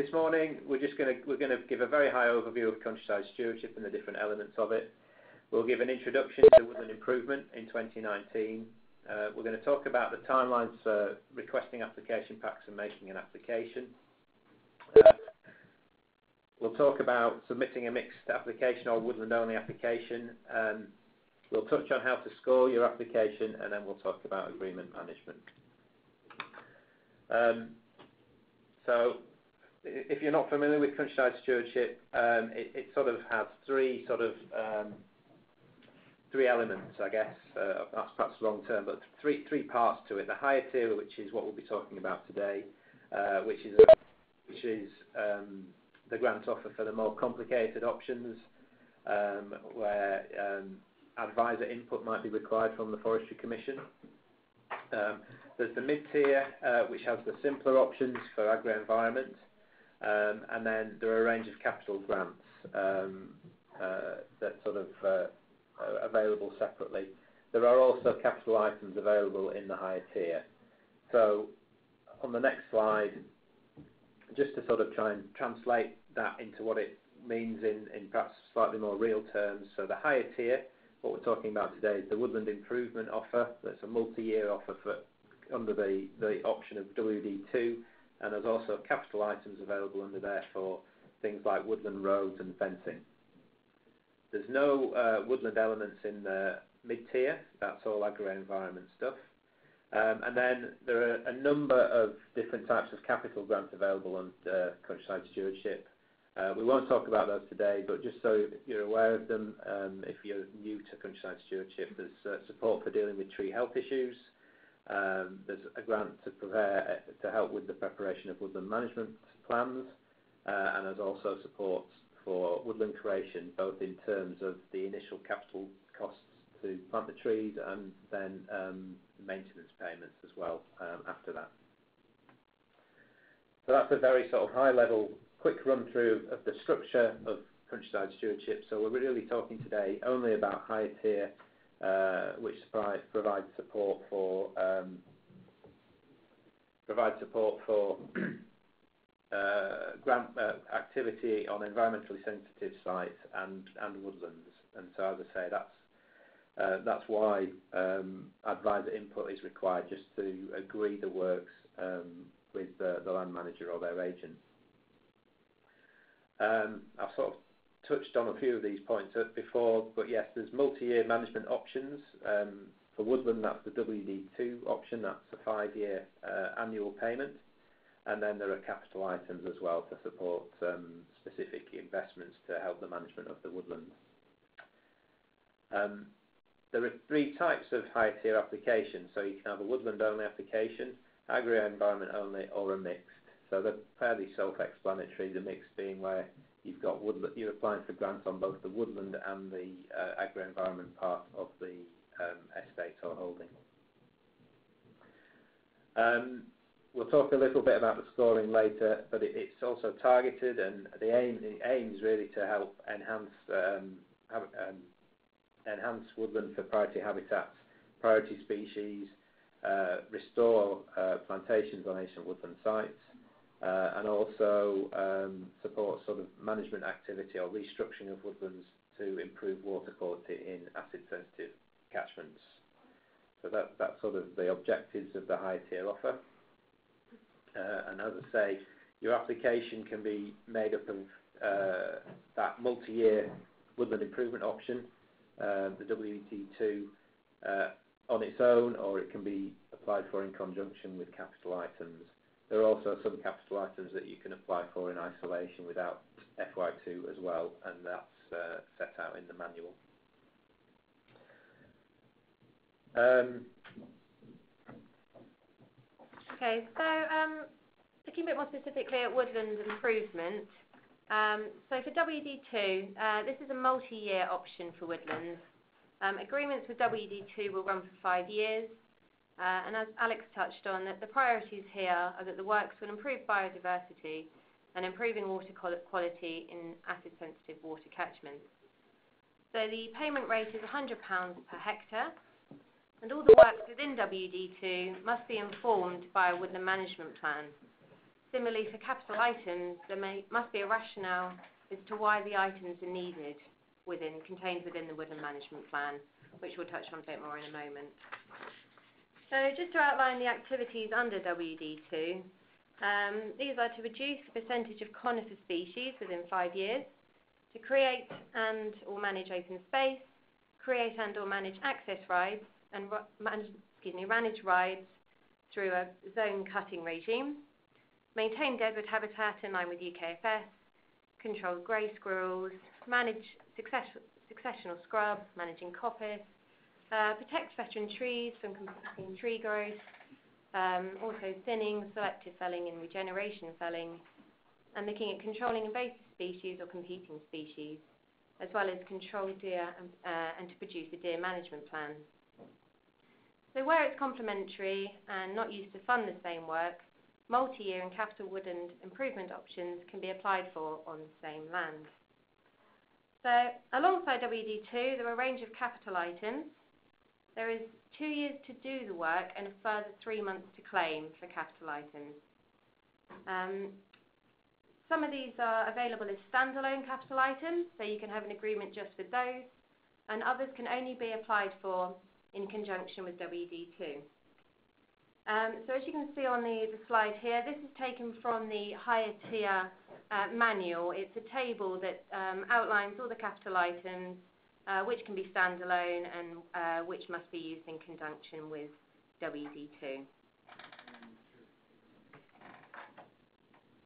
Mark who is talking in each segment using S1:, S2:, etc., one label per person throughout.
S1: This morning, we're just gonna give a very high overview of Countryside Stewardship and the different elements of it. We'll give an introduction to woodland improvement in 2019. Uh, we're gonna talk about the timelines for requesting application packs and making an application. Uh, we'll talk about submitting a mixed application or woodland-only application. Um, we'll touch on how to score your application, and then we'll talk about agreement management. Um, If you're not familiar with Countryside Stewardship, um, it sort of has three sort of um, three elements, I guess. Uh, that's perhaps wrong term, but three three parts to it. The higher tier, which is what we'll be talking about today, uh, which is um, the grant offer for the more complicated options, where advisor input might be required from the Forestry Commission. There's the mid-tier, uh, which has the simpler options for agri-environment. Um, then there are a range of capital grants um, uh, that sort of uh, are available separately. There are also capital items available in the higher tier. So on the next slide, just to sort of try and translate that into what it means in perhaps slightly more real terms. So the higher tier, what we're talking about today is the woodland improvement offer. That's a multi-year offer for under the option of WD2, and there's also capital items available under there for things like woodland roads and fencing. There's no uh, woodland elements in the mid-tier. That's all agri-environment stuff. Um, and then there are a number of different types of capital grants available under Countryside Stewardship. Uh, we won't talk about those today, but just so you're aware of them, um, if you're new to Countryside Stewardship, there's uh, support for dealing with tree health issues. Um, there's a grant to prepare uh to help with the preparation of woodland management plans. Uh, and there's also support for woodland creation, both in terms of the initial capital costs to plant the trees and then um, maintenance payments as well um, after that. So that's a very sort of high level, quick run through of the structure of Countryside Stewardship. So we're really talking today only about higher tier, Uh, which provides support for provide support for um, uh, grant uh, activity on environmentally sensitive sites and and woodlands. And so as I say, that's why um, advisor input is required just to agree the works um, with the land manager or their agent. I've sort of touched on a few of these points before, but yes, there's multi-year management options. Um, for woodland, that's the WD2 option. That's a five-year uh, annual payment. And then there are capital items as well to support um, specific investments to help the management of the woodlands. Um, there are three types of higher tier applications. So you can have a woodland-only application, agri-environment only, or a mixed. So they're fairly self-explanatory, the mixed being where you're applying for grants on both the woodland and the uh, agri-environment part of the um, estate or holding. Um, we'll talk a little bit about the scoring later, but it's also targeted, and the aim is really to help enhance um, enhance woodland for priority habitats, priority species, uh, restore uh, plantations on ancient woodland sites, Uh, and also um, support sort of management activity or restructuring of woodlands to improve water quality in acid-sensitive catchments. So that, that's sort of the objectives of the high-tier offer. Uh, and as I say, your application can be made up of uh, that multi-year woodland improvement option, the WD2, on its own, or it can be applied for in conjunction with capital items. There are also some capital items that you can apply for in isolation without FY2 as well, and that's uh, set out in the manual.
S2: Um, okay. So um, looking a bit more specifically at woodland improvement. Um so for WD2, uh, this is a multi-year option for woodlands. Um, agreements with WD2 will run for five years. Uh, as Alex touched on, the priorities here are that the works will improve biodiversity and improving water quality in acid-sensitive water catchments. So the payment rate is 100 pounds per hectare, and all the works within WD2 must be informed by a woodland management plan. Similarly, for capital items, there must be a rationale as to why the items are needed within, contained within the woodland management plan, which we'll touch on a bit more in a moment. So just to outline the activities under WD2, um, these are to reduce the percentage of conifer species within five years, to create and or manage open space, create and or manage access rides, and manage, excuse me, manage rides through a zone cutting regime, maintain deadwood habitat in line with UKFS, control grey squirrels, manage successional scrub, managing coppice, uh, protect veteran trees from competing tree growth, um, also thinning, selective felling and regeneration felling, and looking at controlling invasive species or competing species, as well as control deer and, uh, and to produce a deer management plan. So where it's complementary and not used to fund the same work, multi-year and capital woodland improvement options can be applied for on the same land. So alongside WD2, there are a range of capital items. There is two years to do the work and a further three months to claim for capital items. Um, some of these are available as standalone capital items, so you can have an agreement just with those, and others can only be applied for in conjunction with WD2. Um, so as you can see on the, the, slide here, this is taken from the higher tier uh, manual. It's a table that um, outlines all the capital items, uh, which can be standalone and uh, which must be used in conjunction with WD2.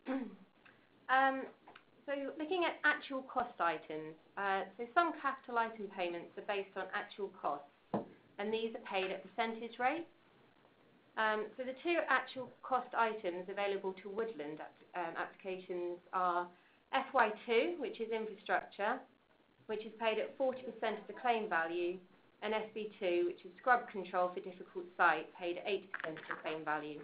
S2: um, so looking at actual cost items, uh, so some capital item payments are based on actual costs, and these are paid at percentage rates. Um, so the two actual cost items available to woodland um, applications are FY2, which is infrastructure, which is paid at 40% of the claim value, and SB2, which is scrub control for difficult site, paid at 80% of the claim value.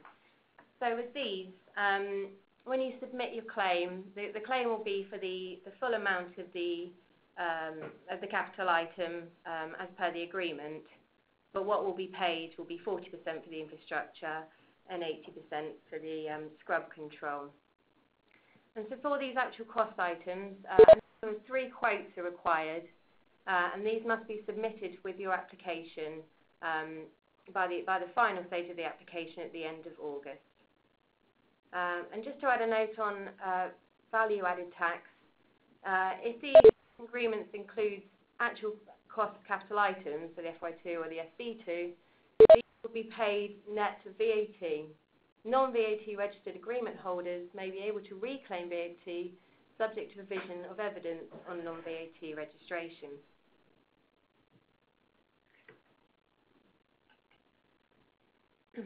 S2: So with these, um, when you submit your claim, the, claim will be for the, full amount of the um, of the capital item um, as per the agreement but what will be paid will be 40% for the infrastructure and 80% for the scrub control. And so for these actual cost items, uh, three quotes are required, uh, and these must be submitted with your application um, by, the, by the final stage of the application at the end of August. Um, and just to add a note on uh, value added tax, uh, if the agreements include actual cost capital items, so the FY2 or the SB2, these will be paid net of VAT. Non-VAT registered agreement holders may be able to reclaim VAT subject to provision of evidence on non-VAT registration.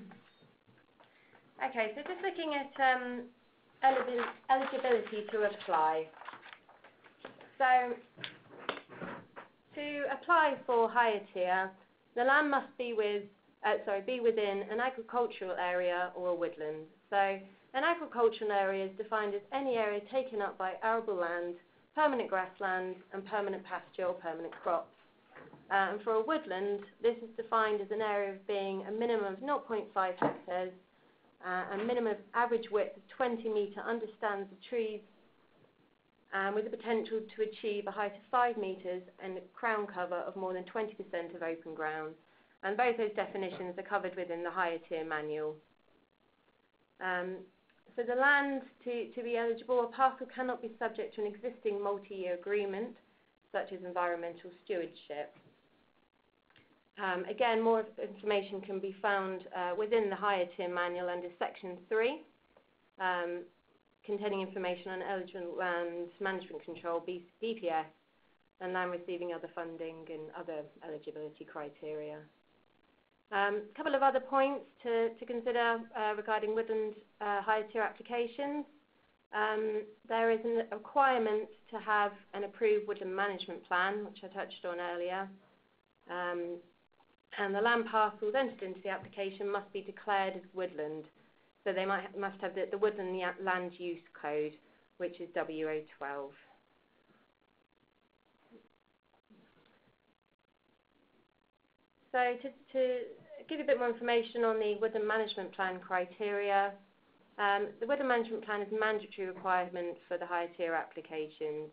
S2: okay, so just looking at um, eligibility to apply. So to apply for higher tier, the land must be with, uh, sorry, be within an agricultural area or a woodland. So an agricultural area is defined as any area taken up by arable land, permanent grassland, and permanent pasture or permanent crops. Uh, and for a woodland, this is defined as an area of being a minimum of 0.5 hectares, uh, a minimum average width of 20 metre under stands of trees um, with the potential to achieve a height of 5 metres and a crown cover of more than 20% of open ground. And both those definitions are covered within the higher tier manual. Um, so the land to, to be eligible, a parcel cannot be subject to an existing multi-year agreement, such as environmental stewardship. Um, again, more information can be found uh, within the higher tier manual under section 3. Um, containing information on eligible land management control, BPS, and land receiving other funding and other eligibility criteria. Um, a couple of other points to, consider uh, regarding woodland uh, higher tier applications. Um, there is a requirement to have an approved woodland management plan, which I touched on earlier. Um, and the land parcels entered into the application must be declared as woodland so they might, must have the, woodland land use code, which is WO12. So to, give a bit more information on the woodland management plan criteria, Um, the weather management plan is a mandatory requirement for the higher tier applications.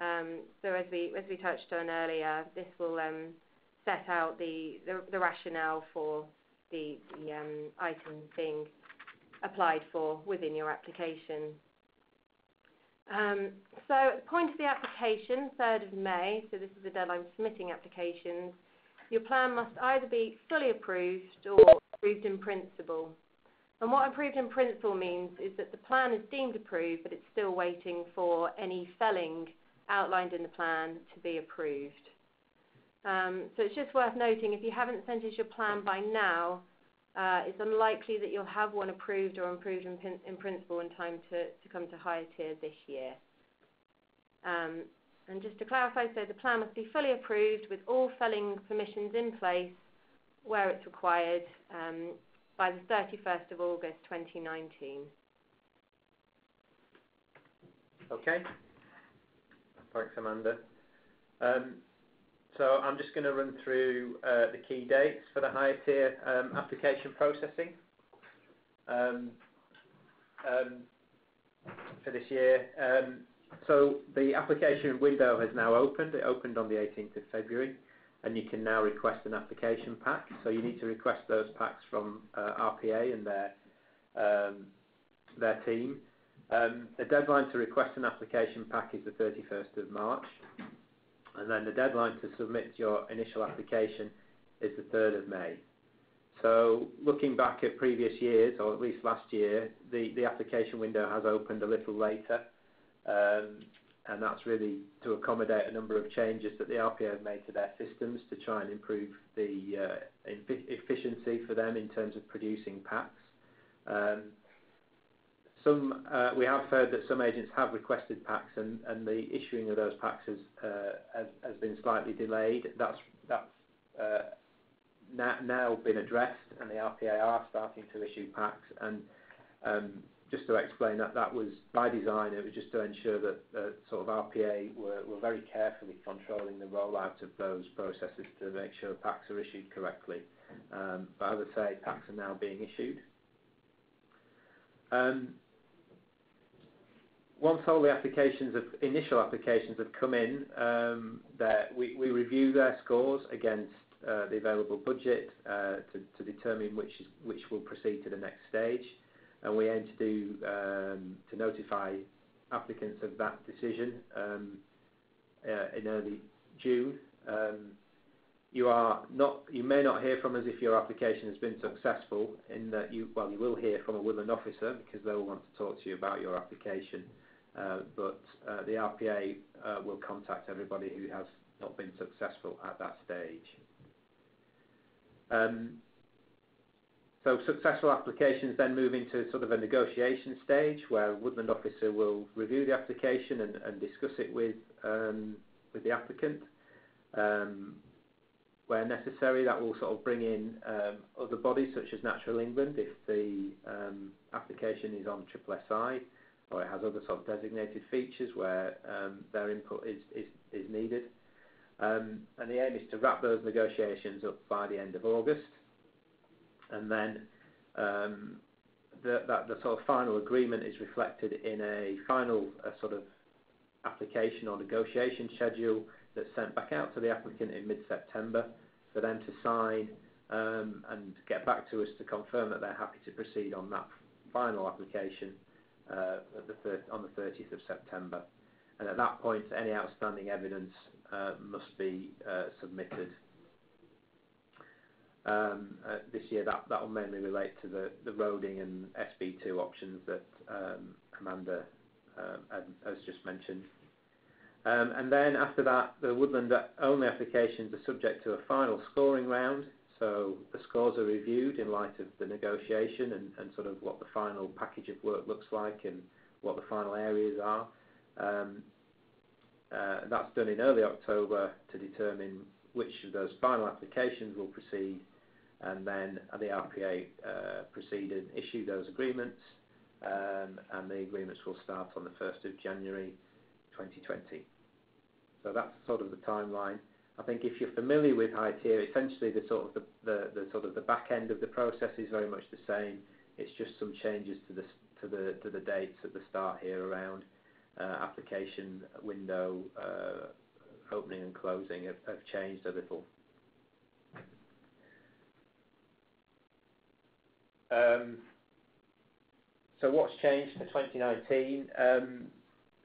S2: Um, so as we as we touched on earlier, this will um, set out the, the, the rationale for the, the um, items being applied for within your application. Um, so at the point of the application, 3rd of May, so this is the deadline for submitting applications, your plan must either be fully approved or approved in principle. And what approved in principle means is that the plan is deemed approved, but it's still waiting for any felling outlined in the plan to be approved. Um, so it's just worth noting if you haven't sent us your plan by now, uh, it's unlikely that you'll have one approved or improved in, in principle in time to, to come to higher tier this year. Um, and just to clarify, so the plan must be fully approved with all felling permissions in place where it's required um, by the 31st of August 2019.
S1: Okay. Thanks, Amanda. Um, so I'm just going to run through uh, the key dates for the higher tier um, application processing um, um, for this year. So the application window has now opened. It opened on the 18th of February, and you can now request an application pack. So you need to request those packs from uh, RPA and their um, their team. Um, the deadline to request an application pack is the 31st of March and then the deadline to submit your initial application is the 3rd of May. So looking back at previous years, or at least last year, the, the application window has opened a little later, that's really to accommodate a number of changes that the RPA have made to their systems to try and improve the uh, efficiency for them in terms of producing packs. Um, uh, we have heard that some agents have requested packs and, and the issuing of those packs has, uh, been slightly delayed. That's, now, been addressed and the RPA are starting to issue packs and um, just to explain that that was by design, it was just to ensure that sort of RPA were, very carefully controlling the rollout of those processes to make sure packs are issued correctly. Um, but as I say, packs are now being issued. Um, once all the applications of initial applications have come in, um, we, review their scores against uh, the available budget uh, to, determine which which will proceed to the next stage, and we aim to do um, to notify applicants of that decision um, uh, in early June. Um, you are not you may not hear from us if your application has been successful in that you well you will hear from a woodland officer because they will want to talk to you about your application. Uh, but uh, the RPA will contact everybody who has not been successful at that stage. So successful applications then move into sort of a negotiation stage where woodland officer will review the application and, discuss it with um, with the applicant. Um, where necessary, that will sort of bring in um, other bodies such as Natural England if the application is on triple SI or it has other sort of designated features where their input is, is, needed. And the aim is to wrap those negotiations up by the end of August. And then um, the, sort of final agreement is reflected in a final sort of application or negotiation schedule that's sent back out to the applicant in mid-September for them to sign um, and get back to us to confirm that they're happy to proceed on that final application uh, on the 30th of September. And at that point, any outstanding evidence uh, must be uh, submitted. Um, uh, this year, that, will mainly relate to the, roading and SB2 options that um, Amanda um, has just mentioned. And then after that, the woodland only applications are subject to a final scoring round so the scores are reviewed in light of the negotiation and, sort of what the final package of work looks like and what the final areas are. Uh, that's done in early October to determine which of those final applications will proceed and then the RPA uh, proceed and issue those agreements um, and the agreements will start on the 1st of January 2020. So that's sort of the timeline. I think if you're familiar with high tier, essentially the sort of the, the, the sort of the back end of the process is very much the same. It's just some changes to the dates at the start here around uh, application window uh, opening and closing have changed a little. Um, so what's changed for 2019? Um,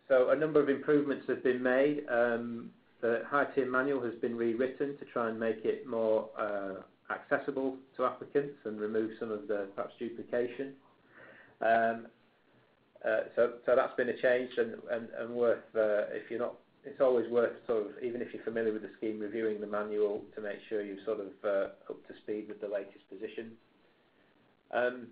S1: so a number of improvements have been made. Um, the high tier manual has been rewritten to try and make it more uh, accessible to applicants and remove some of the perhaps duplication. Um, uh, so, so that's been a change and, uh, if you're not, it's always worth sort of, even if you're familiar with the scheme, reviewing the manual to make sure you're sort of up to speed with the latest position. Um,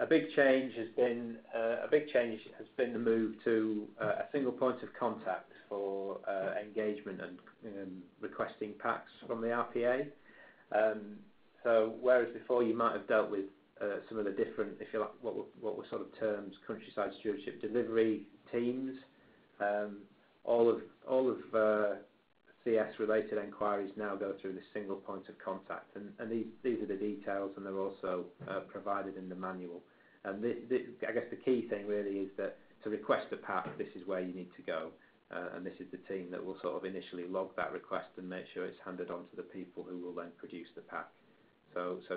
S1: a big change has been uh, a big change has been the move to uh, a single point of contact for uh, engagement and um, requesting packs from the RPA. Um, so whereas before you might have dealt with some of the different, if you like, what were, sort of terms, countryside stewardship delivery teams, all of CS-related enquiries now go through this single point of contact, and, these, are the details, and they're also uh, provided in the manual. I guess the key thing really is that to request a pack, this is where you need to go, uh, and this is the team that will sort of initially log that request and make sure it's handed on to the people who will then produce the pack.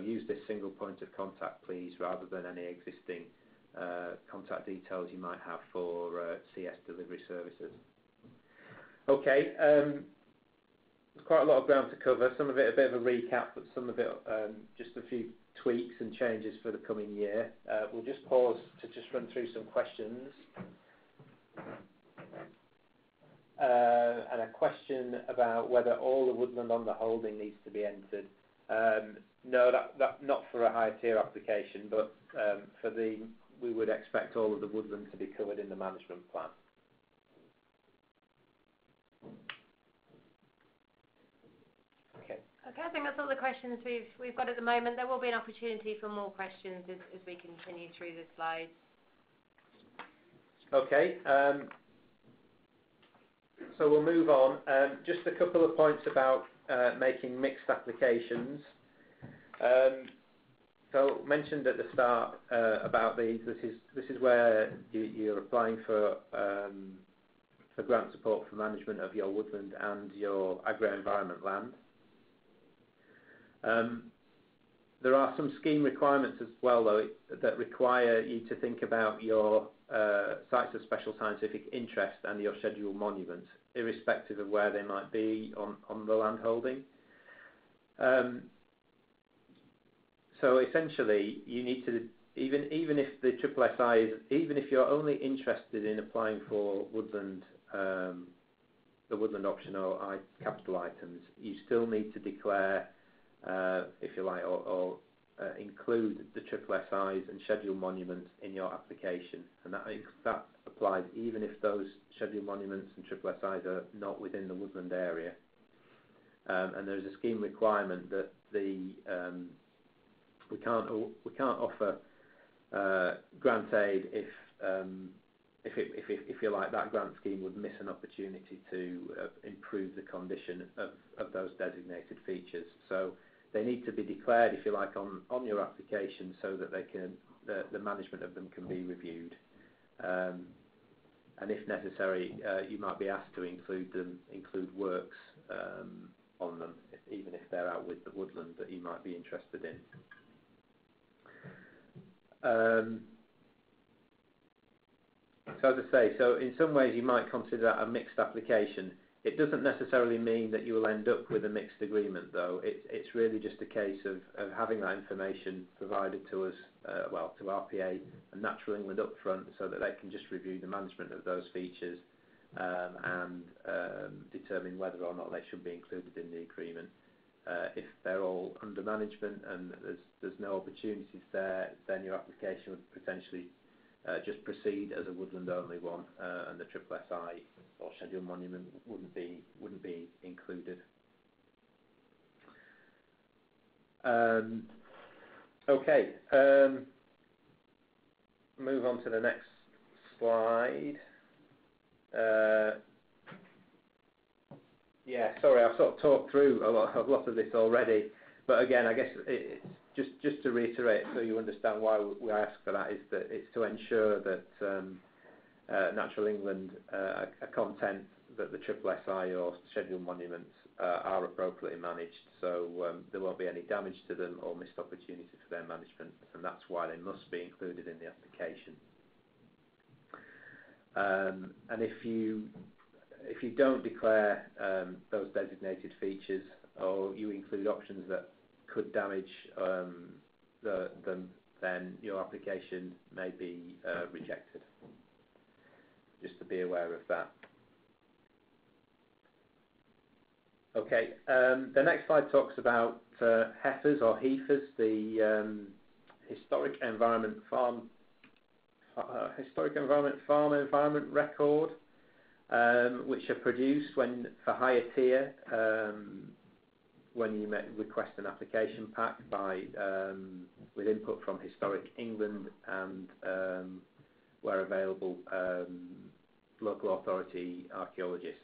S1: Use this single point of contact, please, rather than any existing uh, contact details you might have for CS delivery services. Okay, um, quite a lot of ground to cover. Some of it a bit of a recap, but some of it um, just a few tweaks and changes for the coming year. Uh, we'll just pause to just run through some questions. Uh, and a question about whether all the woodland on the holding needs to be entered. Um, no, not for a higher tier application, but um, for the we would expect all of the woodland to be covered in the management plan.
S2: Okay, I think that's all the questions we've we've got at the moment. There will be an opportunity for more questions as, as we continue through the slides.
S1: Okay. Um, so we'll move on. Um, just a couple of points about uh, making mixed applications. Um, so mentioned at the start uh, about these. This is this is where you, you're applying for um, for grant support for management of your woodland and your agro-environment land. Um, there are some scheme requirements as well, though, that require you to think about your uh, sites of special scientific interest and your scheduled monuments, irrespective of where they might be on, the land holding. Um, so essentially, you need to even even if the triple SI is even if you're only interested in applying for woodland um, the woodland option or capital items, you still need to declare if you like, or, uh, include the triple SIs and scheduled monuments in your application, and that applies even if those scheduled monuments and triple SIs are not within the woodland area. Um, and there's a scheme requirement that the um, we can't offer uh, grant aid if um, if, you like, that grant scheme would miss an opportunity to uh, improve the condition of, of those designated features. They need to be declared, if you like, on, on your application so that they can, the, the management of them can be reviewed. Um, and if necessary, uh, you might be asked to include them, include works um, on them, if, even if they're out with the woodland that you might be interested in. Um, so as I say, so in some ways you might consider that a mixed application. It doesn't necessarily mean that you will end up with a mixed agreement, though. It, it's really just a case of, of having that information provided to us, uh, well, to RPA and Natural England up front so that they can just review the management of those features um, and um, determine whether or not they should be included in the agreement. Uh, if they're all under management and there's, there's no opportunities there, then your application would potentially just proceed as a woodland only one, uh, and the triple SI or scheduled monument wouldn't be wouldn't be included. Um, okay, um, move on to the next slide. Uh, yeah, sorry, I've sort of talked through a lot, a lot of this already, but Again, I guess it's just to reiterate so you understand why we ask for that, is that it's to ensure that um, uh, Natural England uh, are content that the SSSI or scheduled monuments uh, are appropriately managed. So um, there won't be any damage to them or missed opportunity for their management, and that's why they must be included in the application. Um, and if you don't declare those designated features or you include options that could damage um, them, then your application may be uh, rejected. Just to be aware of that. Okay. Um, the next slide talks about uh, heifers or HEFRs, the um, Historic Environment Farm uh, historic Environment farm environment Record, which are produced when for higher tier when you request an application pack by um, with input from Historic England and, um, where available, um, local authority archaeologists.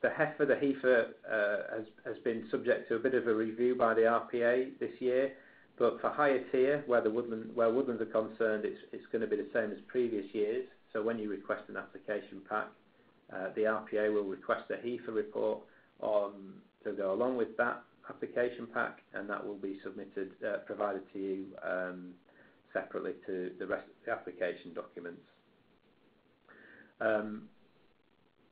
S1: The HEFR, the HEFR uh, has has been subject to a bit of a review by the RPA this year. But for higher tier, where the woodland where woodlands are concerned, it's going to be the same as previous years. So when you request an application pack, Uh, the RPA will request a HEFR report to go along with that application pack, and that will be submitted, uh, provided to you um, separately to the rest of the application documents. Um,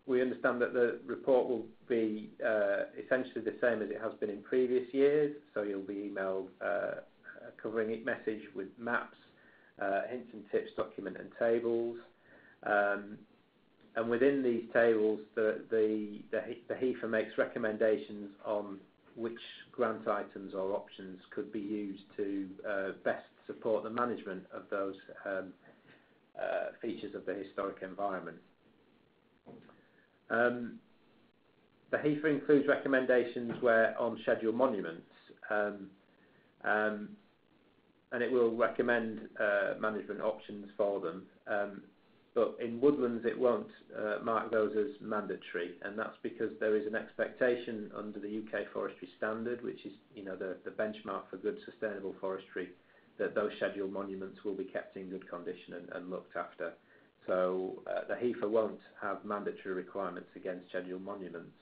S1: we understand that the report will be uh, essentially the same as it has been in previous years. So you'll be emailed a covering message with maps, hints and tips document, and tables. Um, And within these tables, the HEFR makes recommendations on which grant items or options could be used to uh, best support the management of those um, uh, features of the historic environment. Um, the HEFR includes recommendations on scheduled monuments, um, and it will recommend uh, management options for them. But in woodlands, it won't uh, mark those as mandatory, and that's because there is an expectation under the U.K. Forestry Standard, which is the benchmark for good sustainable forestry, that those scheduled monuments will be kept in good condition and looked after. So uh, the HEFR won't have mandatory requirements against scheduled monuments.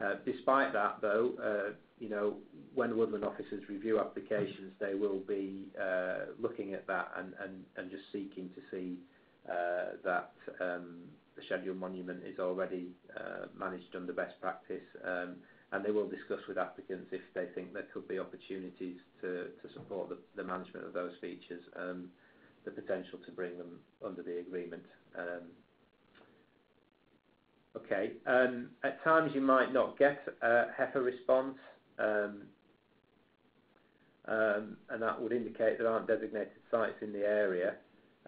S1: Uh, despite that, though, when woodland officers review applications, they will be looking at that and just seeking to see that um, the scheduled monument is already uh, managed under best practice. Um and they will discuss with applicants if they think there could be opportunities to support the management of those features, and the potential to bring them under the agreement. Um, okay. At times you might not get a HEFR response, and that would indicate there aren't designated sites in the area,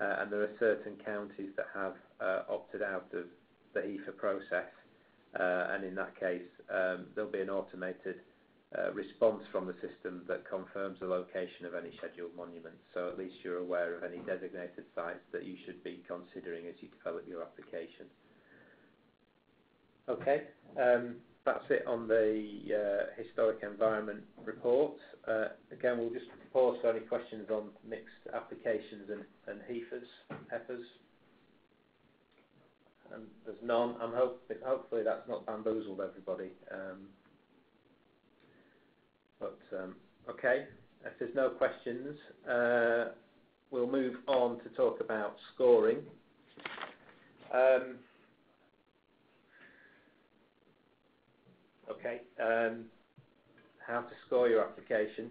S1: Uh, and there are certain counties that have uh, opted out of the HEFR process. Uh and in that case, um, there'll be an automated uh, response from the system that confirms the location of any scheduled monuments. So at least you're aware of any designated sites that you should be considering as you develop your application. Okay. Um, That's it on the uh, historic environment report. Uh, again, we'll just pause for any questions on mixed applications and HEFRs. Um, there's none. Hopefully, that's not bamboozled everybody. Um, but um, Okay. If there's no questions, uh, we'll move on to talk about scoring. Okay. Um, how to score your application.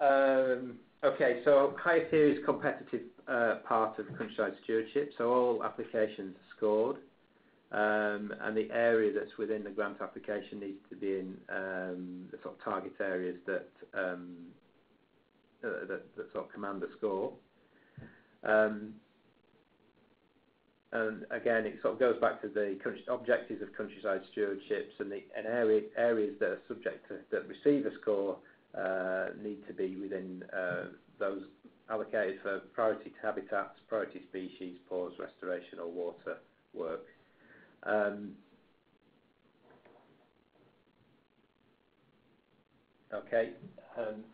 S1: Um, okay. So higher tier is competitive uh, part of Countryside Stewardship, so all applications are scored. Um, and the area that's within the grant application needs to be in the sort of target areas that uh, sort of command the score. Again, it sort of goes back to the objectives of countryside stewardships and areas that are subject to that receive a score uh, need to be within uh, those allocated for priority habitats, priority species, PAWS, restoration, or water work. Um, okay. Um,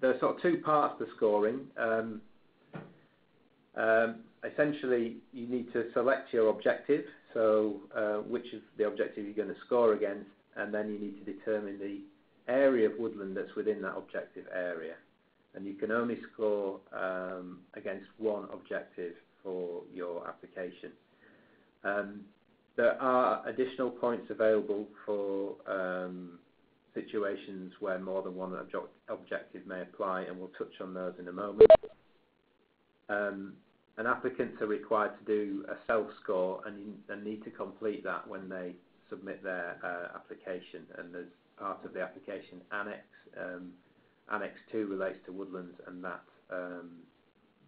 S1: there are sort of two parts to scoring. Um, Essentially, you need to select your objective, so uh, which is the objective you're going to score against, and then you need to determine the area of woodland that's within that objective area. And you can only score um, against one objective for your application. Um, there are additional points available for um, situations where more than one obje objective may apply, and we'll touch on those in a moment. Um, and applicants are required to do a self-score and, and, need to complete that when they submit their uh, application. And there's part of the application annex. Um, annex 2 relates to woodlands, and that um,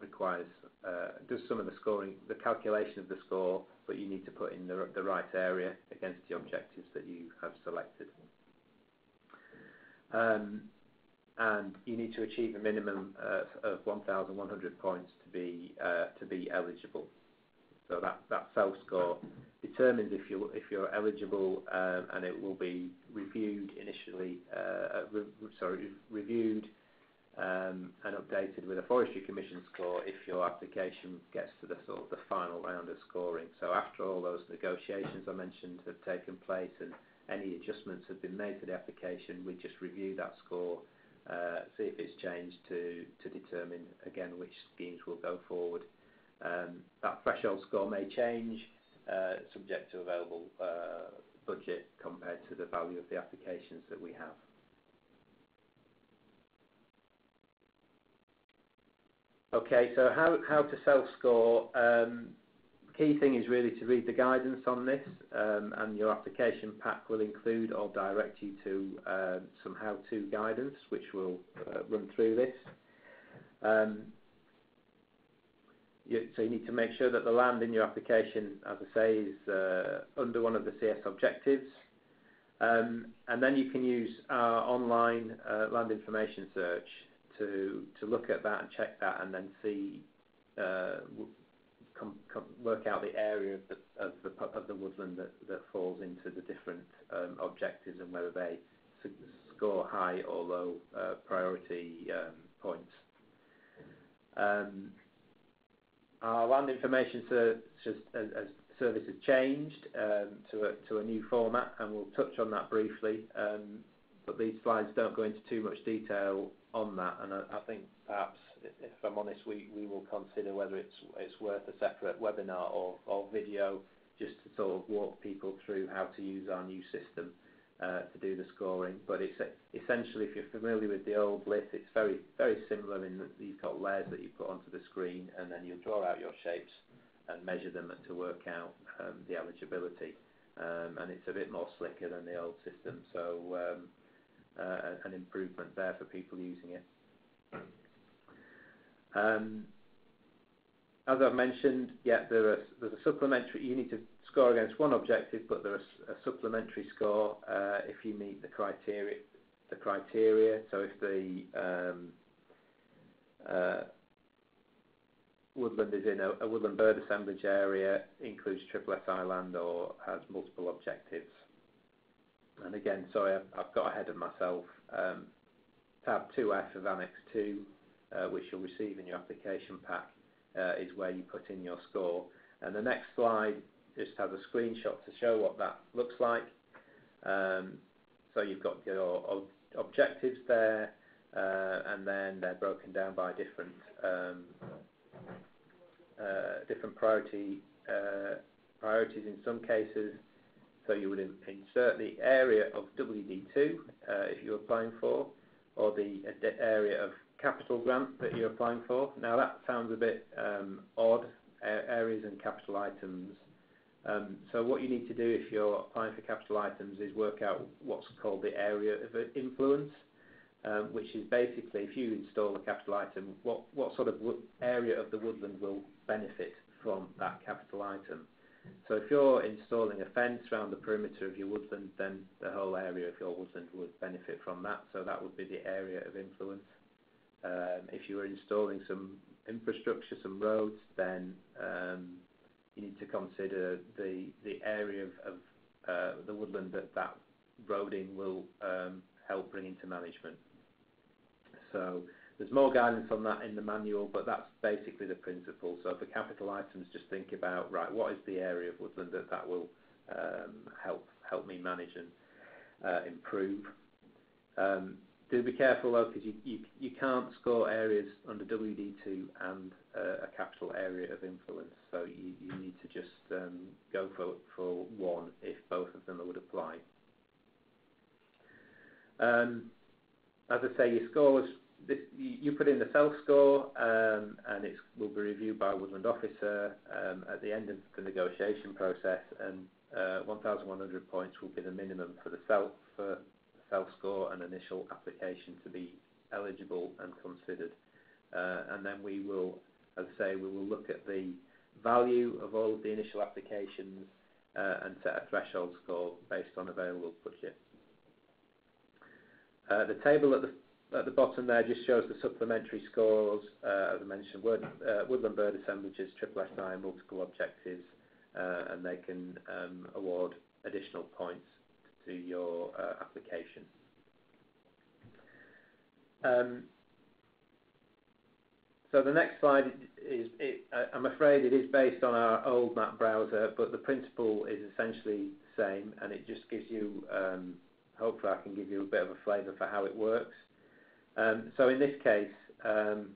S1: requires uh, does some of the scoring, the calculation of the score, but you need to put in the, the right area against the objectives that you have selected. Um, and you need to achieve a minimum uh, of 1,100 points to be uh, to be eligible. So that that self score determines if you if you're eligible, um, and it will be reviewed initially. Uh, sorry, reviewed um, and updated with a Forestry Commission score if your application gets to the sort of the final round of scoring. So after all those negotiations I mentioned have taken place and any adjustments have been made to the application, we just review that score, uh, see if it's changed to, determine again which schemes will go forward. Um, that threshold score may change uh, subject to available uh, budget compared to the value of the applications that we have. Okay, so how, how to self-score. Key thing is really to read the guidance on this um, and your application pack will include or direct you to uh, some how-to guidance which will uh, run through this. Um, you, so you need to make sure that the land in your application, as I say, is uh, under one of the CS objectives. Um, and then you can use our online uh, land information search to to look at that and check that, and then see uh, work out the area of the woodland that falls into the different um, objectives and whether they score high or low uh, priority um, points. Um, our land information service has changed to a new format, and we'll touch on that briefly. But these slides don't go into too much detail on that, and I think perhaps, if I'm honest, we, will consider whether it's worth a separate webinar or, video just to sort of walk people through how to use our new system uh, to do the scoring. But it's essentially, if you're familiar with the old LIS, it's very very similar in that you've got layers that you put onto the screen, and then you'll draw out your shapes and measure them to work out um, the eligibility. Um, and it's a bit more slicker than the old system. So um, uh, an improvement there for people using it. Um, as I've mentioned, yeah, there's a supplementary. You need to score against one objective, but there's a supplementary score uh, if you meet the criteria. The criteria. So if the um, uh, woodland is in a, woodland bird assemblage area, includes triple SI land or has multiple objectives. And again, sorry, I've, got ahead of myself. Um, tab 2F of Annex 2, uh, which you'll receive in your application pack, uh, is where you put in your score. And the next slide just has a screenshot to show what that looks like. Um, so you've got your ob objectives there, uh, and then they're broken down by different um, uh, different priority uh, priorities in some cases, so you would insert the area of WD2 uh, if you're applying for, or the area of capital grant that you're applying for. Now that sounds a bit um, odd, areas and capital items. Um, so what you need to do if you're applying for capital items is work out what's called the area of influence, um, which is basically if you install a capital item, what, what sort of area of the woodland will benefit from that capital item. So if you're installing a fence around the perimeter of your woodland, then the whole area of your woodland would benefit from that. So that would be the area of influence. Um, if you were installing some infrastructure, some roads, then um, you need to consider the area of, uh, the woodland that that roading will um, help bring into management. So there's more guidance on that in the manual, but that's basically the principle. So for capital items, just think about, right, what is the area of woodland that that will help help me manage and uh, improve. Do be careful though, because you, you, you can't score areas under WD2 and uh, a capital area of influence. So you, you need to just um, go for, for one if both of them would apply. Um, as I say, your score this, you put in the self score um, and it will be reviewed by a woodland officer um, at the end of the negotiation process and uh, 1,100 points will be the minimum for the self for self score and initial application to be eligible and considered. Uh, and then we will, as I say, we will look at the value of all of the initial applications uh, and set a threshold score based on available budget. Uh, the table at the at the bottom there just shows the supplementary scores, as I mentioned, wood, woodland bird assemblages, triple SI, multiple objectives, and they can um, award additional points to your uh, application. Um, so the next slide is, it, I'm afraid it is based on our old map browser, but the principle is essentially the same, and it just gives you, um, hopefully I can give you a bit of a flavour for how it works. Um, so in this case, um,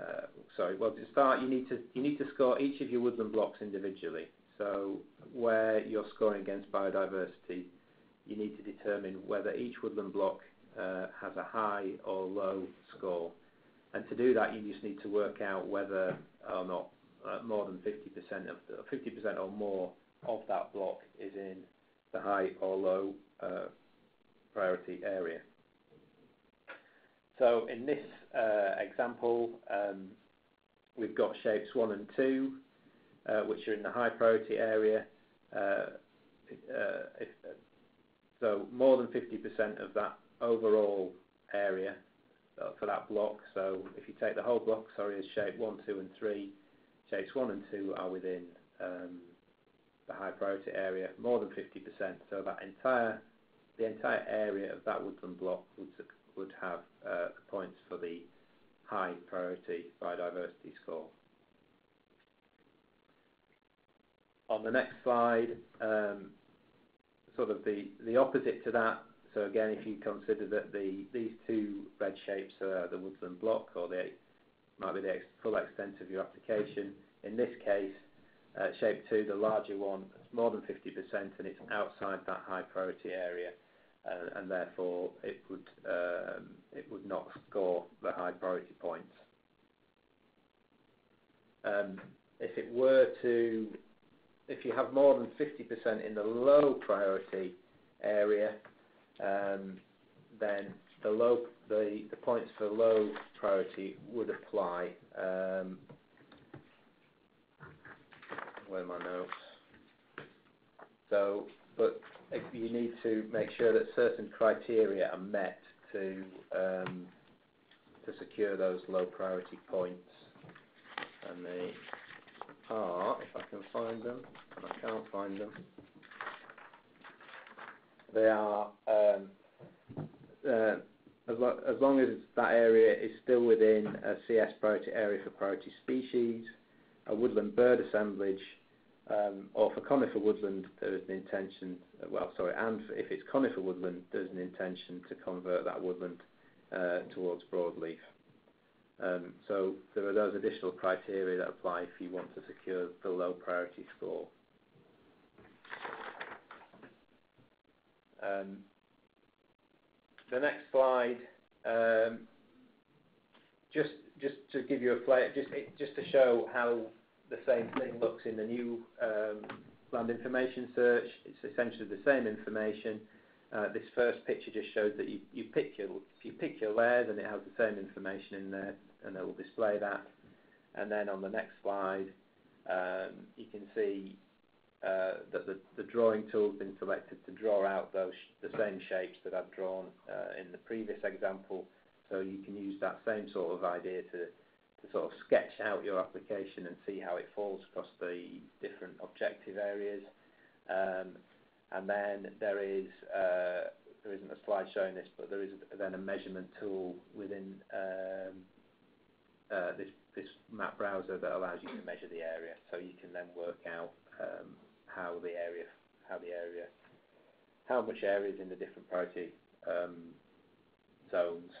S1: uh, sorry, well to start you need to you need to score each of your woodland blocks individually. So where you're scoring against biodiversity, you need to determine whether each woodland block uh, has a high or low score. And to do that, you just need to work out whether or not uh, more than 50% of 50% or more of that block is in the high or low uh, priority area. So in this example, um, we've got shapes 1 and 2, uh, which are in the high priority area. Uh, uh uh, more than 50% of that overall area uh, for that block. So if you take the whole block, sorry, as shape 1, 2 and 3, shapes 1 and 2 are within um, the high priority area, more than 50%. So that entire, the entire area of that woodland block would have uh, points for the high priority biodiversity score. On the next slide, um, sort of the, opposite to that. So again, if you consider that the these two red shapes are the woodland block, or they might be the full extent of your application. In this case, uh, shape two, the larger one, it's more than 50%, and it's outside that high priority area uh, and therefore it would um, it would not score the high priority points. Um, if it were to, if you have more than 50% in the low priority area, um, then the low the, the points for low priority would apply. Um, where are my notes? So, but you need to make sure that certain criteria are met to um, to secure those low priority points, and they are, if I can find them, and I can't find them, they are um, uh, as, lo as long as that area is still within a CS priority area for priority species, a woodland bird assemblage um, or for conifer woodland, there is an intention, well, sorry, and if it's conifer woodland, there's an intention to convert that woodland uh, towards broadleaf. Um, so there are those additional criteria that apply if you want to secure the low priority score. Um, the next slide, um, just to give you a flavor, just to show how the same thing looks in the new land information search. It's essentially the same information. Uh, this first picture just shows that you, you pick your you pick your layers and it has the same information in there, and it will display that. And then on the next slide, um, you can see uh, that the, drawing tool has been selected to draw out those the same shapes that I've drawn uh, in the previous example. So you can use that same sort of idea to sort of sketch out your application and see how it falls across the different objective areas. Um, and then there is uh, there isn't a slide showing this, but there is then a measurement tool within Uh, this map browser that allows you to measure the area. So you can then work out um, how the area, how the area, how much area is in the different priority um, zones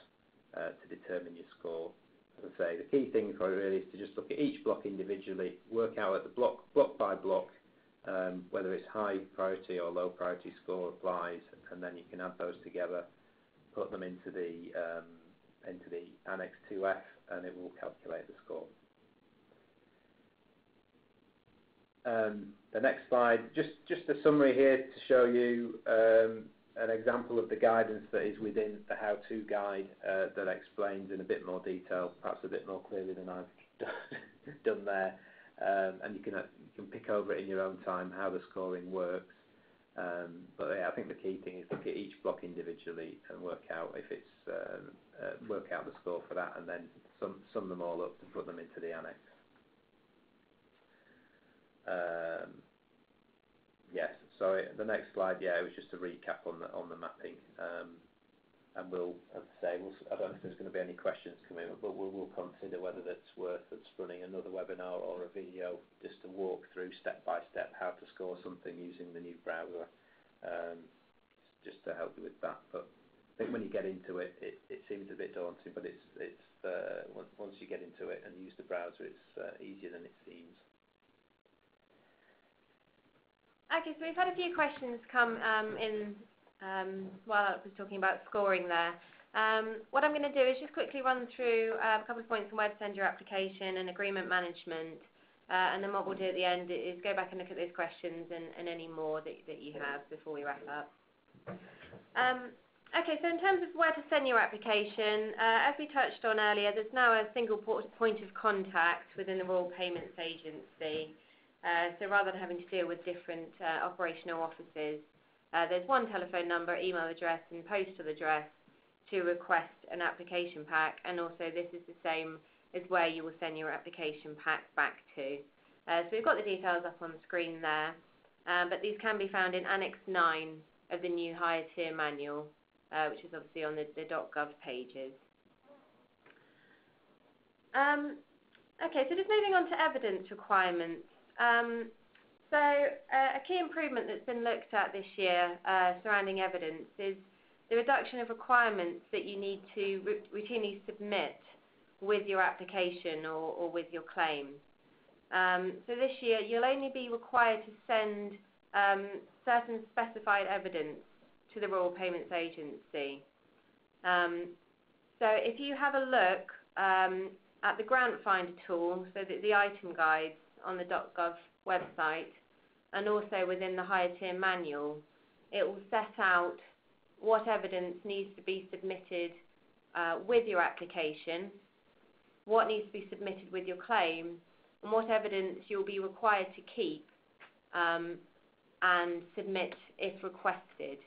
S1: uh, to determine your score. As I say, the key thing for really is to just look at each block individually, work out at the block block by block, um, whether it's high priority or low priority score applies, and then you can add those together, put them into the into the Annex 2F, and it will calculate the score. The next slide, just just a summary here to show you an example of the guidance that is within the how-to guide that explains in a bit more detail, perhaps a bit more clearly than I've done there. Um, and you can you can pick over it in your own time how the scoring works. Yeah, I think the key thing is look at each block individually and work out if it's um, uh, work out the score for that, and then sum them all up to put them into the annex. Yes. Sorry, the next slide, yeah, it was just a recap on the mapping. Um and we'll, as I say, I don't know if there's gonna be any questions coming up, but we'll consider whether that's worth us running another webinar or a video just to walk through step by step how to score something using the new browser, just to help you with that. Think when you get into it it, it seems a bit daunting, but it's uh, once you get into it and use the browser, it's uh, easier than it seems.
S2: Okay. So we've had a few questions come um, in um, while I was talking about scoring there. Um, what I'm gonna do is just quickly run through a couple of points on where to send your application and agreement management. Uh, and then what we'll do at the end is go back and look at those questions and any more that you have before we wrap up. Okay. So in terms of where to send your application, uh, as we touched on earlier, there's now a single point of contact within the Rural Payments Agency. Uh, so rather than having to deal with different uh, operational offices, uh, there's one telephone number, email address, and postal address to request an application pack. And also this is the same as where you will send your application pack back to. So we've got the details up on the screen there. But these can be found in Annex 9 of the new higher tier manual, Uh, which is obviously on the .gov pages. Um, okay, so just moving on to evidence requirements. Um, so, uh, a key improvement that's been looked at this year uh, surrounding evidence is the reduction of requirements that you need to routinely submit with your application or with your claim. Um, so this year, you'll only be required to send um, certain specified evidence to the Rural Payments Agency. Um, so if you have a look um, at the Grant Finder tool, so the item guides on the .gov website, and also within the higher tier manual, it will set out what evidence needs to be submitted uh, with your application, what needs to be submitted with your claim, and what evidence you'll be required to keep um, and submit if requested.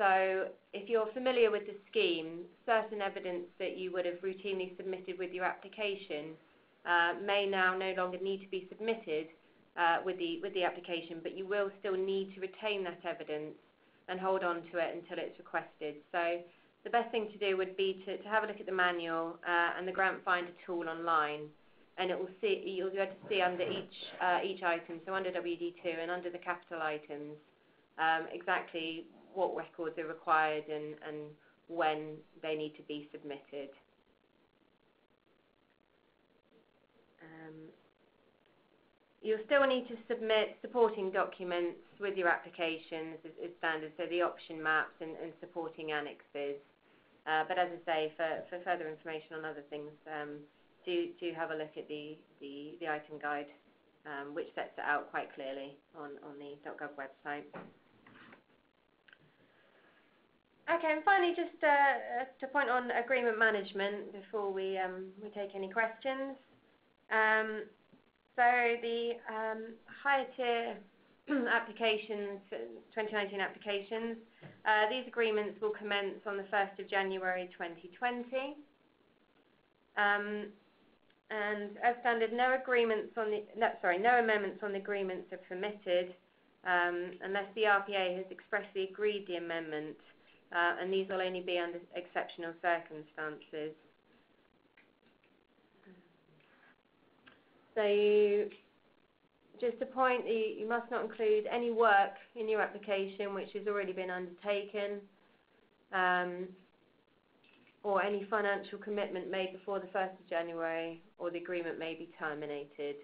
S2: So if you're familiar with the scheme, certain evidence that you would have routinely submitted with your application uh, may now no longer need to be submitted uh, with the with the application, but you will still need to retain that evidence and hold on to it until it's requested. So the best thing to do would be to have a look at the manual uh, and the Grant Finder tool online, and it will see you'll be able to see under each each item, so under WD2 and under the capital items, um, exactly what records are required and and when they need to be submitted. Um, you'll still need to submit supporting documents with your applications as standard, so the option maps and supporting annexes. Uh, but as I say, for for further information on other things, um, do do have a look at the the, the item guide, um, which sets it out quite clearly on, on the .gov website. Okay. And finally, just uh, uh, to point on agreement management before we um, take any questions. Um so the um, higher tier applications, 2019 applications, uh, these agreements will commence on the first of January 2020. Um, and As standard, no agreements on the sorry, no amendments on the agreements are permitted unless the RPA has expressly agreed the amendment uh, and these will only be under exceptional circumstances. So just a point, you, you must not include any work in your application which has already been undertaken, um, or any financial commitment made before the 1st of January, or the agreement may be terminated.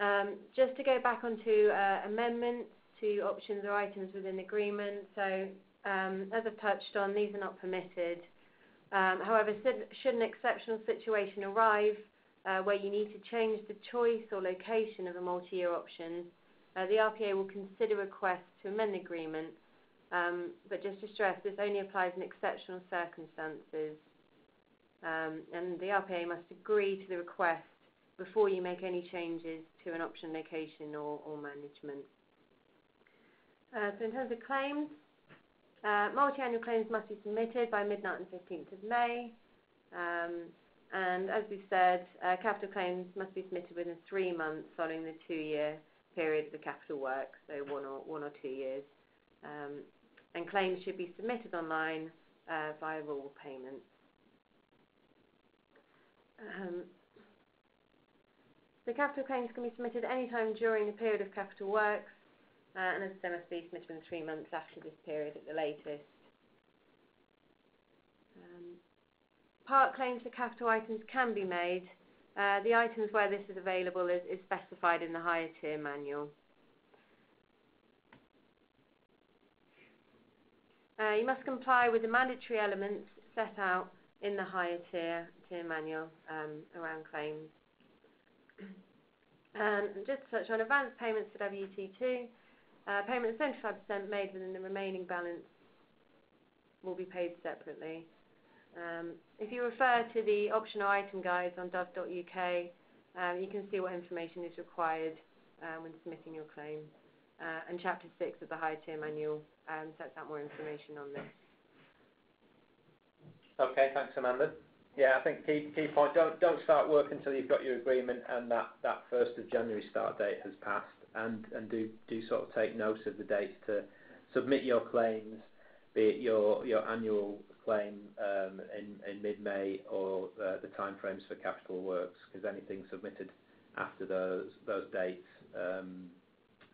S2: Um, just to go back onto uh, amendments to options or items within the agreement. So, um, as I've touched on, these are not permitted. Um, however, should, an exceptional situation arrive uh, where you need to change the choice or location of a multi-year option, uh, the RPA will consider requests to amend the agreement. Um, but just to stress, this only applies in exceptional circumstances. Um, and the RPA must agree to the request before you make any changes to an option location or management. Uh, so in terms of claims, uh, multi-annual claims must be submitted by midnight on 15th of May. Um, and as we said, uh, capital claims must be submitted within three months following the two-year period of the capital work, so one or, one or two years. Um, and claims should be submitted online via Rural Payments. Um, the capital claims can be submitted any time during the period of capital works, and as I must be submitted within three months after this period at the latest. Um, part claims for capital items can be made. Uh, the items where this is available is, is specified in the higher tier manual. Uh, you must comply with the mandatory elements set out in the higher tier, tier manual um, around claims. and just to touch on advance payments for WD2, uh, payment 75% made within the remaining balance will be paid separately. Um, if you refer to the optional item guides on gov.uk, um, you can see what information is required uh, when submitting your claim. Uh, and Chapter 6 of the High Tier Manual um, sets out more information on this.
S1: Okay, thanks, Amanda. Yeah, I think key point. Don't don't start work until you've got your agreement and that that first of January start date has passed, and do sort of take note of the dates to submit your claims, be it your your annual claim um, in in mid-May or uh, the timeframes for capital works, because anything submitted after those those dates um,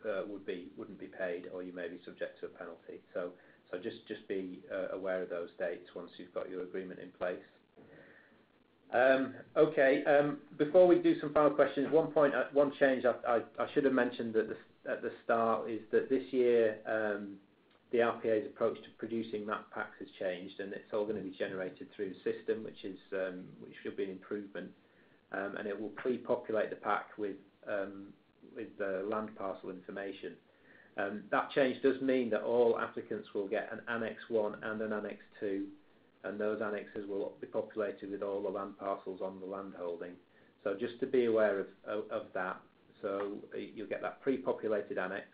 S1: uh, would be wouldn't be paid, or you may be subject to a penalty. So so just just be uh, aware of those dates once you've got your agreement in place. Um, okay, um, before we do some final questions, one point, uh, one change I, should have mentioned at the, start is that this year um, the RPA's approach to producing map packs has changed, and it's all going to be generated through the system, which is which should be an improvement, and it will pre-populate the pack with the land parcel information. That change does mean that all applicants will get an Annex 1 and an Annex 2 and those annexes will be populated with all the land parcels on the land holding. So just to be aware of, of, of that. So you'll get that pre-populated annex,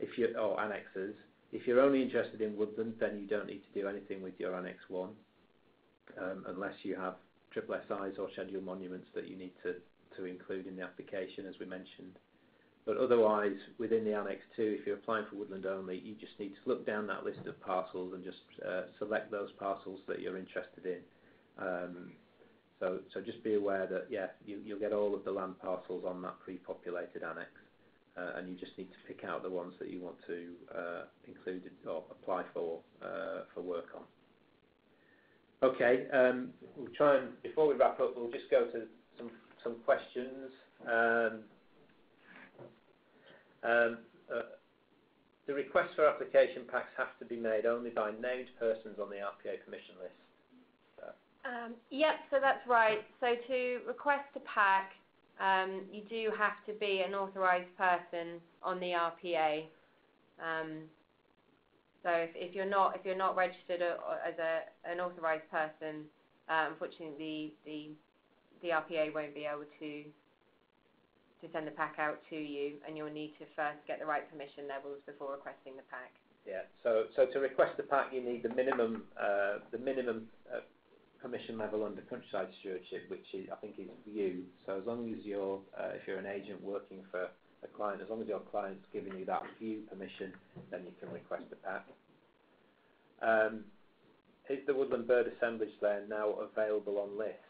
S1: if you or annexes. If you're only interested in woodland, then you don't need to do anything with your Annex 1, um, unless you have triple SIs or scheduled monuments that you need to, to include in the application, as we mentioned. But otherwise, within the Annex 2, if you're applying for woodland only, you just need to look down that list of parcels and just uh, select those parcels that you're interested in. Um, so, so just be aware that, yeah, you, you'll get all of the land parcels on that pre-populated annex, uh, and you just need to pick out the ones that you want to uh, include or apply for for work on. Okay, um, we'll try and, before we wrap up, we'll just go to some, some questions. Um, the request for application packs have to be made only by named persons on the RPA permission list.
S2: Um, yep, so that's right. So to request a pack, um, you do have to be an authorised person on the RPA. Um, so if, you're not if you're not registered as a, an authorised person, uh, unfortunately the, the the RPA won't be able to to send the pack out to you, and you'll need to first get the right permission levels before requesting the pack.
S1: Yeah. So, so to request the pack, you need the minimum, uh, the minimum uh, permission level under countryside stewardship, which is, I think, is you. So as long as you're, uh, if you're an agent working for a client, as long as your client's giving you that view permission, then you can request the pack. Um, is the woodland bird assemblage lane now available on lists?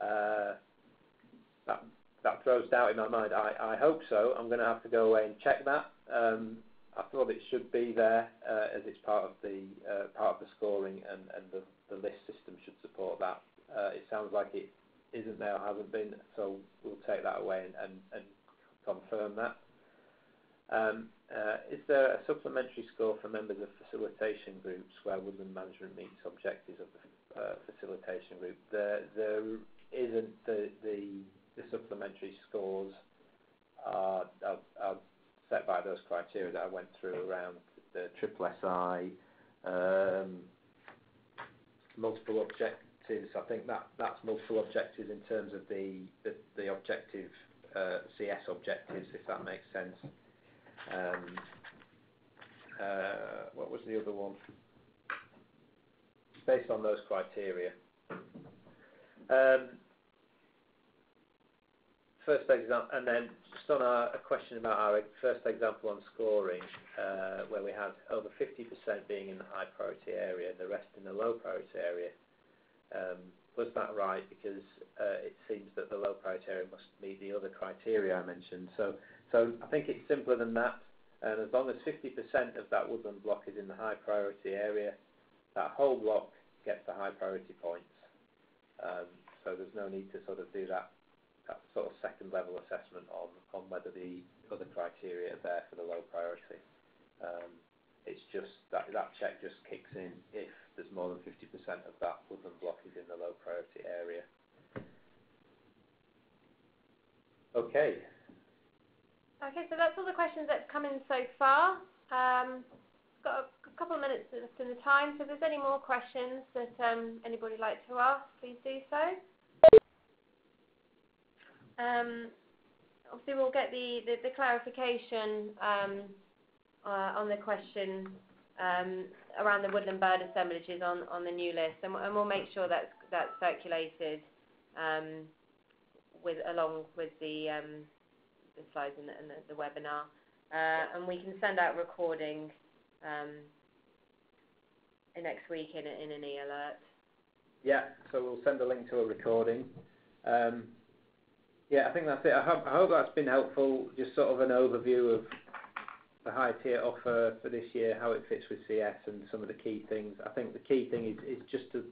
S1: Uh, that that throws doubt in my mind. I, I hope so. I'm going to have to go away and check that. Um, I thought it should be there uh, as it's part of the uh, part of the scoring, and, and the, the list system should support that. Uh, it sounds like it isn't there, or hasn't been, so we'll take that away and, and, and confirm that. Um, uh, is there a supplementary score for members of facilitation groups where woodland management meets objectives of the uh, facilitation group? There, there isn't the, the, the supplementary scores are, set by those criteria that I went through around the triple SI, um, multiple objectives. I think that that's multiple objectives in terms of the objective uh, CS objectives, if that makes sense. Um, uh, what was the other one? Based on those criteria. First example, and then just on a question about our first example on scoring, uh, where we had over 50% being in the high priority area, and the rest in the low priority area. Um, was that right? Because uh, it seems that the low priority area must meet the other criteria I mentioned. So, so I think it's simpler than that. And as long as 50% of that woodland block is in the high priority area, that whole block gets the high priority points. Um, so there's no need to sort of do that that sort of second level assessment on, on whether the other criteria are there for the low priority. Um, it's just that that check just kicks in if there's more than 50% of that woodland block is in the low priority area. Okay.
S2: Okay, so that's all the questions that's come in so far. Um, got a, couple of minutes left in the time, so if there's any more questions that um, anybody would like to ask, please do so. Um, obviously, we'll get the, clarification um, uh, on the question um, around the woodland bird assemblages on, the new list, and, we'll make sure that's, that's circulated with, along with the, the slides and the, webinar. Uh, and we can send out recording next week in, in an e-alert.
S1: Yeah, so we'll send a link to a recording. Yeah, I think that's it. I hope, I hope that's been helpful. Just sort of an overview of the high tier offer for this year, how it fits with CS, and some of the key things. I think the key thing is, is just to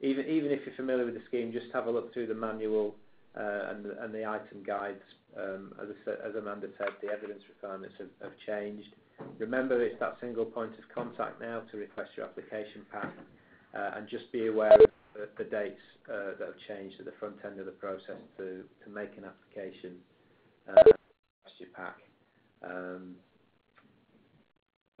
S1: even even if you're familiar with the scheme, just have a look through the manual uh, and the, and the item guides. Um, as, as Amanda said, the evidence requirements have, have changed. Remember, it's that single point of contact now to request your application pack, uh, and just be aware of the, dates uh, that have changed at the front end of the process to, make an application uh, pack. Um,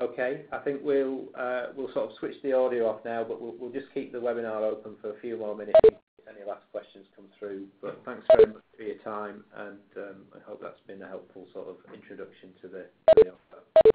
S1: okay, I think we'll uh, we'll sort of switch the audio off now, but we'll, we'll just keep the webinar open for a few more minutes if any last questions come through. But thanks very much for your time, and um, I hope that's been a helpful sort of introduction to the. To the